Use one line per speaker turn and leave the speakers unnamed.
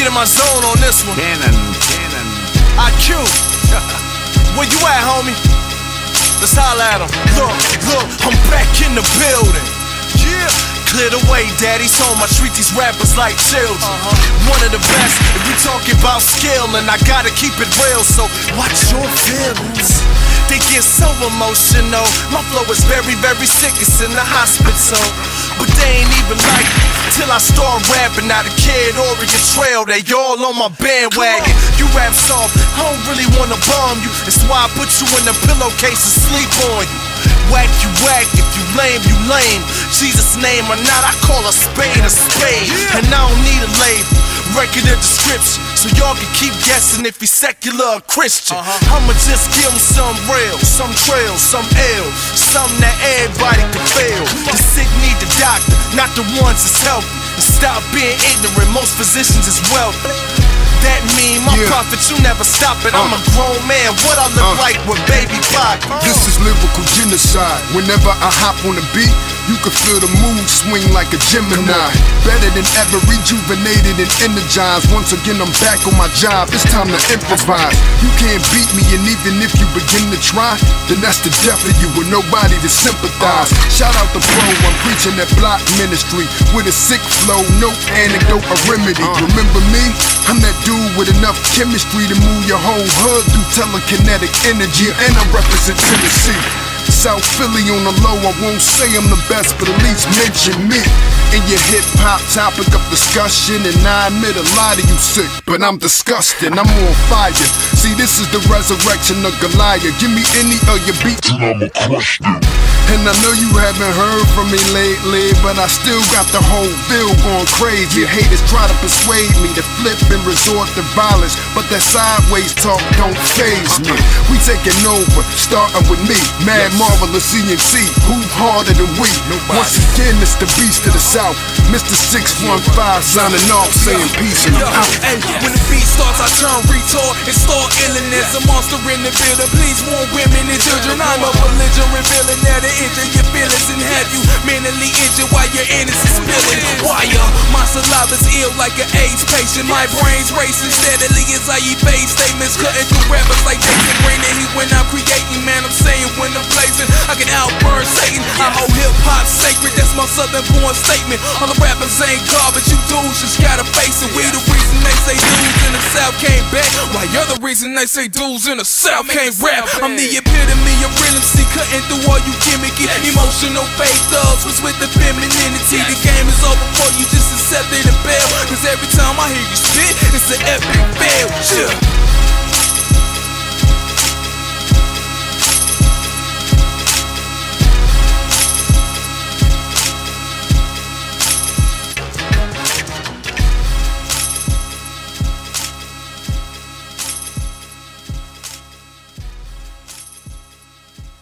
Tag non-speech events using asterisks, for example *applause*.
get in my zone on this one.
Cannon, cannon.
IQ, *laughs* where you at, homie? Let's holla at him. Look, look, I'm back in the building. Yeah. Clear the way, daddy's home. I treat these rappers like children. Uh-huh. One of the best, if we talking about skill, and I gotta keep it real, so watch. So emotional. My flow is very, very sick. It's in the hospital. But they ain't even like it. Till I start rapping. Now the kid Oregon Trail, they all on my bandwagon. You rap soft, I don't really wanna bomb you. That's why I put you in a pillowcase and sleep on you. Whack you whack, if you lame, you lame. Jesus' name or not, I call a spade a spade. And I don't need a label, record a description. So y'all can keep guessing if he's secular or Christian. Uh-huh. I'ma just give him some real, some trail, some ill, something that everybody can feel. The sick need the doctor, not the ones that's healthy. Stop being ignorant, most physicians is wealthy. That mean my
Yeah.
you never stop it. I'm a uh. grown man, what I look
Uh.
like with baby Pac.
This is lyrical genocide. Whenever I hop on the beat, you can feel the mood swing like a Gemini. Better than ever, rejuvenated and energized. Once again, I'm back on my job. It's time to improvise. You can't beat me, and even if you begin to try, then that's the death of you with nobody to sympathize. Uh. Shout out the Pro, I'm preaching that block ministry with a sick flow, no anecdote or remedy. Uh. Remember me? I'm that dude with enough chemistry to move your whole hood through telekinetic energy, and I represent Tennessee. South Philly on the low, I won't say I'm the best, but at least mention me in your hip hop topic of discussion. And I admit a lot of you sick, but I'm disgusting. I'm on fire. See, this is the resurrection of Goliath. Give me any of your beats, and I'ma crush. And I know you haven't heard from me lately, but I still got the whole field going crazy. Haters try to persuade me to flip and resort to violence, but that sideways talk don't faze me. Uh-huh. We taking over, starting with me, Mad Marvelous CNC. Who harder than we? Once again, it's the beast of the South, Mr. 615 signing off, saying peace and I'm out.
hey, when the beat starts, I turn retard and start illin' as a monster in the building. Please warn women and children. Saliva's ill like an AIDS patient. My brain's racing steadily as I evade statements, cutting through rappers like Jason Green. And he when I'm creating, man, I'm saying when I'm blazing, I can outburn Satan. I hold hip hop sacred, that's my southern born statement. All the rappers ain't garbage, you dudes just gotta face it. We the reason they say dudes in the South can't back. Why you're the reason they say dudes in the South can't rap. I'm the epitome of real MC, cutting through all you gimmicky, emotional fake thugs was with the it